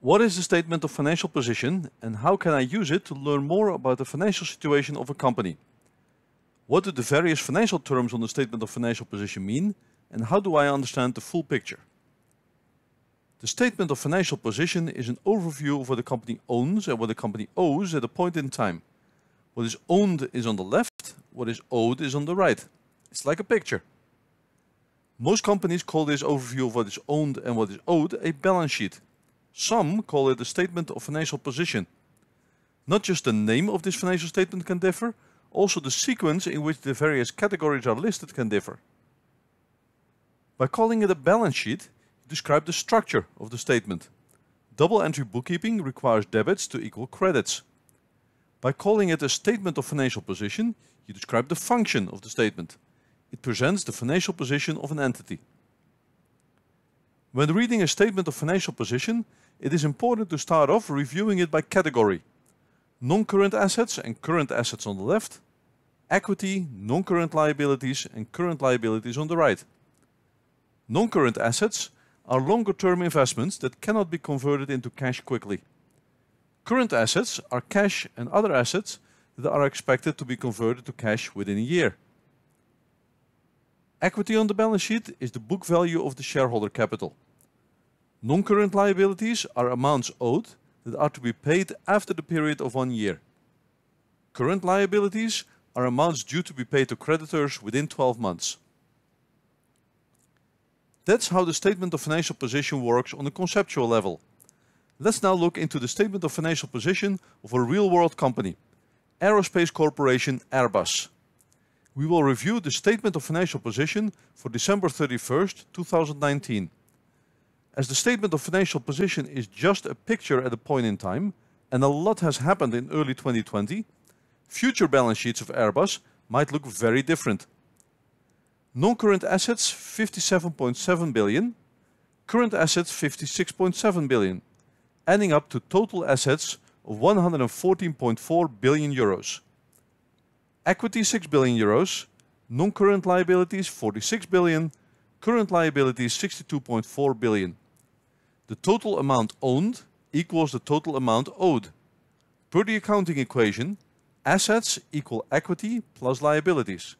What is the statement of financial position and how can I use it to learn more about the financial situation of a company? What do the various financial terms on the statement of financial position mean and how do I understand the full picture? The statement of financial position is an overview of what the company owns and what the company owes at a point in time. What is owned is on the left, what is owed is on the right. It's like a picture. Most companies call this overview of what is owned and what is owed a balance sheet. Some call it a statement of financial position. Not just the name of this financial statement can differ, also the sequence in which the various categories are listed can differ. By calling it a balance sheet, you describe the structure of the statement. Double entry bookkeeping requires debits to equal credits. By calling it a statement of financial position, you describe the function of the statement. It presents the financial position of an entity. When reading a statement of financial position, it is important to start off reviewing it by category. Non-current assets and current assets on the left, equity, non-current liabilities and current liabilities on the right. Non-current assets are longer-term investments that cannot be converted into cash quickly. Current assets are cash and other assets that are expected to be converted to cash within a year. Equity on the balance sheet is the book value of the shareholder capital. Non-current liabilities are amounts owed that are to be paid after the period of one year. Current liabilities are amounts due to be paid to creditors within 12 months. That's how the statement of financial position works on a conceptual level. Let's now look into the statement of financial position of a real-world company, Aerospace Corporation Airbus. We will review the statement of financial position for December 31st, 2019. As the statement of financial position is just a picture at a point in time, and a lot has happened in early 2020, future balance sheets of Airbus might look very different. Non-current assets 57.7 billion, current assets 56.7 billion, adding up to total assets of 114.4 billion euros. Equity 6 billion euros, non-current liabilities 46 billion, current liabilities 62.4 billion. The total amount owned equals the total amount owed. Per the accounting equation, assets equal equity plus liabilities.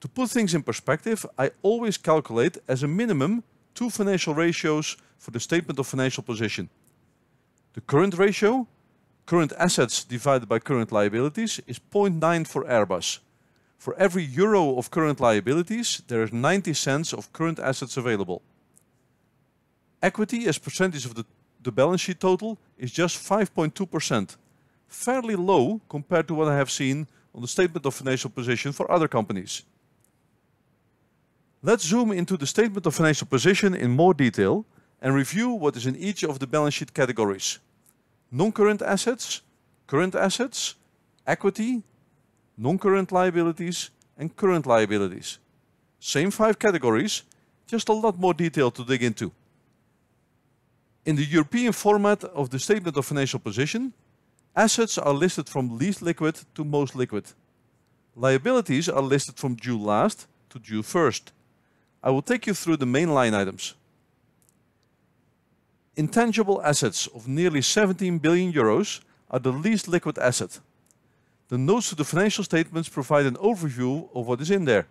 To put things in perspective, I always calculate as a minimum two financial ratios for the statement of financial position. The current ratio, current assets divided by current liabilities, is 0.9 for Airbus. For every euro of current liabilities, there is 90 cents of current assets available. Equity as percentage of the, the balance sheet total is just 5.2%, fairly low compared to what I have seen on the statement of financial position for other companies. Let's zoom into the statement of financial position in more detail and review what is in each of the balance sheet categories. Non-current assets, current assets, equity, non-current liabilities and current liabilities. Same five categories, just a lot more detail to dig into. In the European format of the statement of financial position, assets are listed from least liquid to most liquid. Liabilities are listed from due last to due first. I will take you through the main line items. Intangible assets of nearly 17 billion euros are the least liquid asset. The notes to the financial statements provide an overview of what is in there.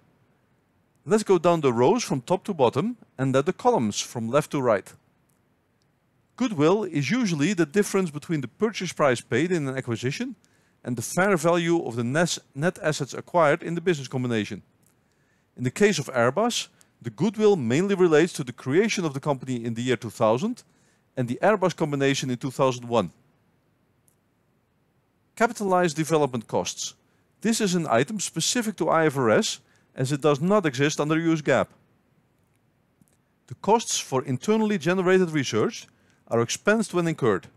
Let's go down the rows from top to bottom and then the columns from left to right. Goodwill is usually the difference between the purchase price paid in an acquisition and the fair value of the net assets acquired in the business combination. In the case of Airbus, the goodwill mainly relates to the creation of the company in the year 2000 and the Airbus combination in 2001. Capitalized development costs. This is an item specific to IFRS as it does not exist under US GAAP. The costs for internally generated research are expensed when incurred.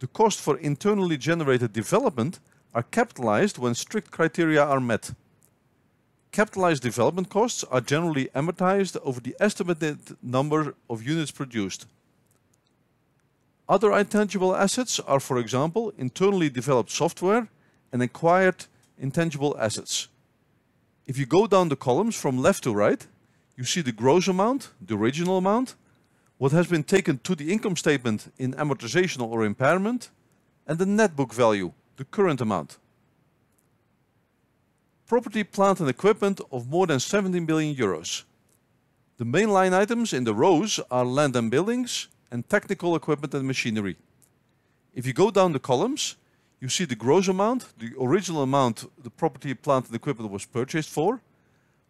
The cost for internally generated development are capitalized when strict criteria are met. Capitalized development costs are generally amortized over the estimated number of units produced. Other intangible assets are, for example, internally developed software and acquired intangible assets. If you go down the columns from left to right, you see the gross amount, the original amount, what has been taken to the income statement in amortization or impairment, and the net book value, the current amount. Property, plant and equipment of more than 17 billion euros. The main line items in the rows are land and buildings and technical equipment and machinery. If you go down the columns, you see the gross amount, the original amount the property, plant and equipment was purchased for,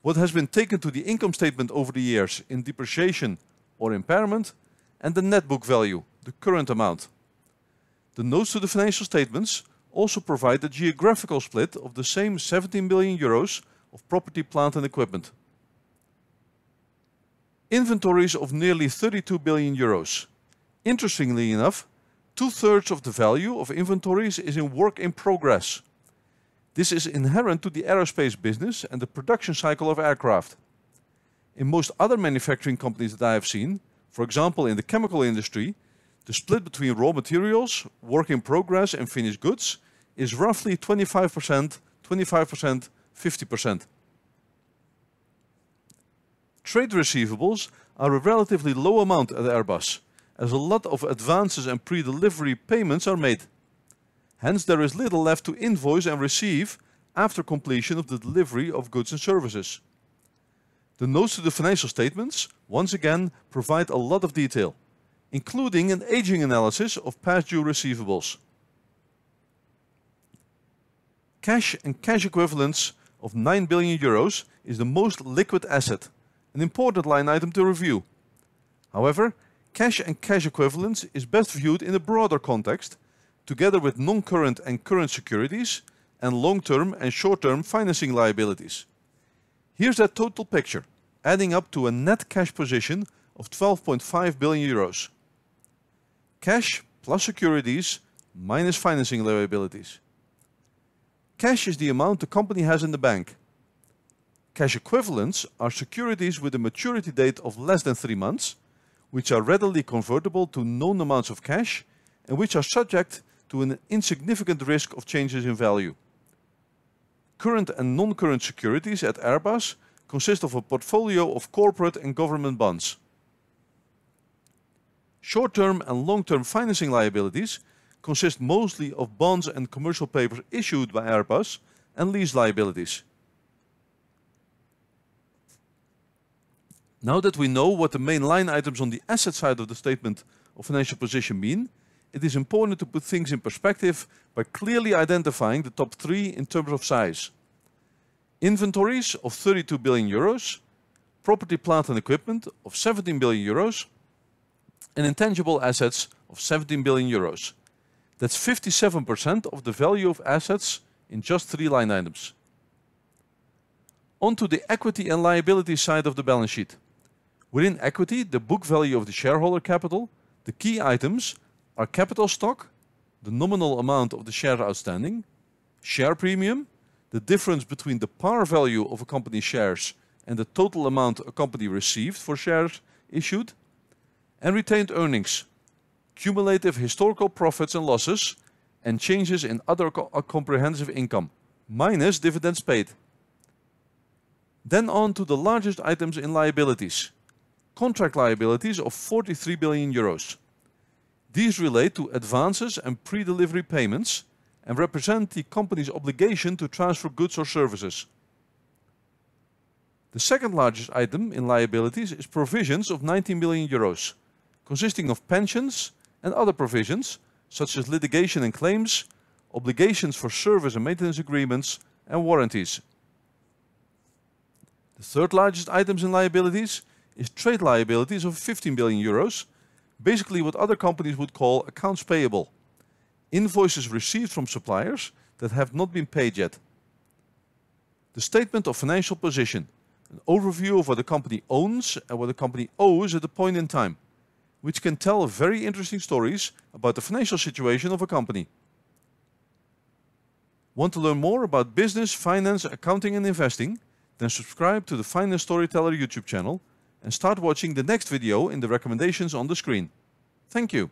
what has been taken to the income statement over the years in depreciation or impairment, and the net book value, the current amount. The notes to the financial statements also provide the geographical split of the same 17 billion euros of property, plant and equipment. Inventories of nearly 32 billion euros. Interestingly enough, two-thirds of the value of inventories is in work in progress. This is inherent to the aerospace business and the production cycle of aircraft. In most other manufacturing companies that I have seen, for example in the chemical industry, the split between raw materials, work in progress and finished goods is roughly 25%, 25%, 50%. Trade receivables are a relatively low amount at Airbus, as a lot of advances and pre-delivery payments are made. Hence, there is little left to invoice and receive after completion of the delivery of goods and services. The notes to the financial statements, once again, provide a lot of detail, including an aging analysis of past due receivables. Cash and cash equivalents of 9 billion euros is the most liquid asset, an important line item to review. However, cash and cash equivalents is best viewed in a broader context, together with non-current and current securities and long-term and short-term financing liabilities. Here's that total picture, adding up to a net cash position of 12.5 billion euros. Cash plus securities minus financing liabilities. Cash is the amount the company has in the bank. Cash equivalents are securities with a maturity date of less than three months, which are readily convertible to known amounts of cash and which are subject to an insignificant risk of changes in value. Current and non-current securities at Airbus consist of a portfolio of corporate and government bonds. Short-term and long-term financing liabilities consist mostly of bonds and commercial papers issued by Airbus and lease liabilities. Now that we know what the main line items on the asset side of the statement of financial position mean, it is important to put things in perspective by clearly identifying the top three in terms of size. Inventories of 32 billion euros, property, plant and equipment of 17 billion euros, and intangible assets of 17 billion euros. That's 57% of the value of assets in just three line items. On to the equity and liability side of the balance sheet. Within equity, the book value of the shareholder capital, the key items are capital stock, the nominal amount of the shares outstanding, share premium, the difference between the par value of a company's shares and the total amount a company received for shares issued, and retained earnings, cumulative historical profits and losses, and changes in other co uh, comprehensive income, minus dividends paid. Then on to the largest items in liabilities. Contract liabilities of 43 billion euros. These relate to advances and pre-delivery payments and represent the company's obligation to transfer goods or services. The second largest item in liabilities is provisions of 19 billion euros, consisting of pensions and other provisions, such as litigation and claims, obligations for service and maintenance agreements, and warranties. The third largest items in liabilities is trade liabilities of 15 billion euros, basically what other companies would call accounts payable. Invoices received from suppliers that have not been paid yet. The statement of financial position, an overview of what the company owns and what the company owes at a point in time, which can tell very interesting stories about the financial situation of a company. Want to learn more about business, finance, accounting and investing? Then subscribe to the Finance Storyteller YouTube channel and start watching the next video in the recommendations on the screen. Thank you.